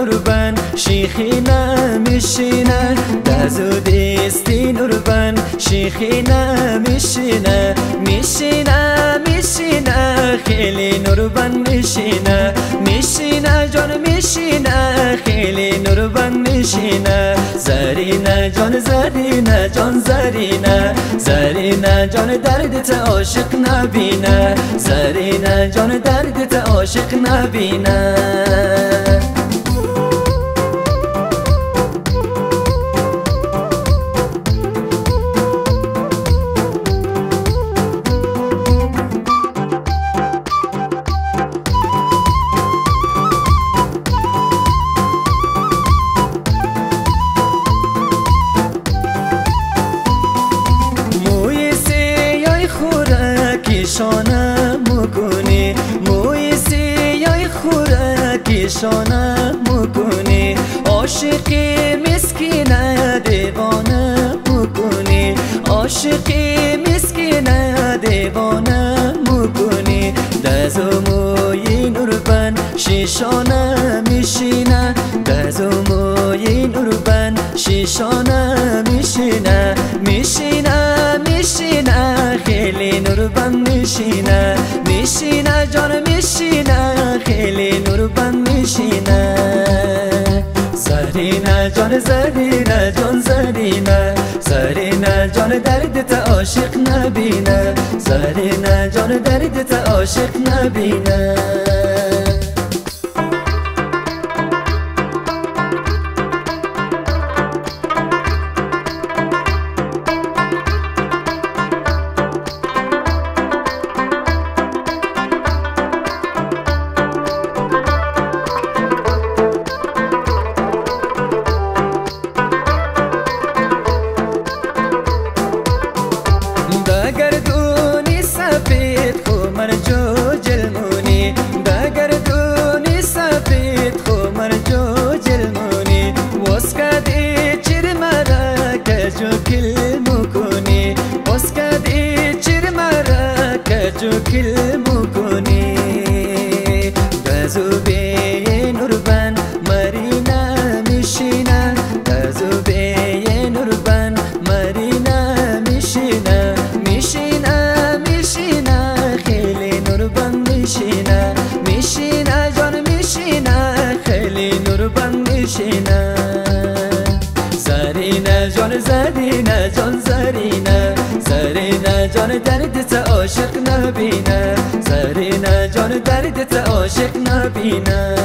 نوربن شیخی نمیشینه. دزو دیستی نوربن شیخی نمیشینه. میشینه میشینه خیلی نوربن میشینه. میشینه جان میشینه خیلی نوربن میشینه. زرینه جان زرینه جان زرینه. زرینه جان دردت عاشق نبینه. زرینه جان دردت عاشق نبینه. شانه مکنی موی سیای خورکی شانه مکنی عاشقی مسکینه دیوانه مکنی عاشقی مسکینه دیوانه مکنی موی نوربن شیشانه میشینه. دزو موی نوربن شیشانه میشینه. میشینه میشینه جان میشینه خیلی نوربن میشینه. زرینه جان زرینه جان زرینه. زرینه جان دردت عاشق نبینه. زرینه جان دردت عاشق نبینه. کل مکنی دزو به نوربن مرینا میشینه دزو به نوربن مرینا میشینه میشینه میشینه خیلی نوربن میشینه میشینه جان میشینه خیلی نوربن میشینه زرینه جان زرینه جان زرینه. زرینه جان دردت عاشق نبینه. زرینه جان دردت عاشق نبینه.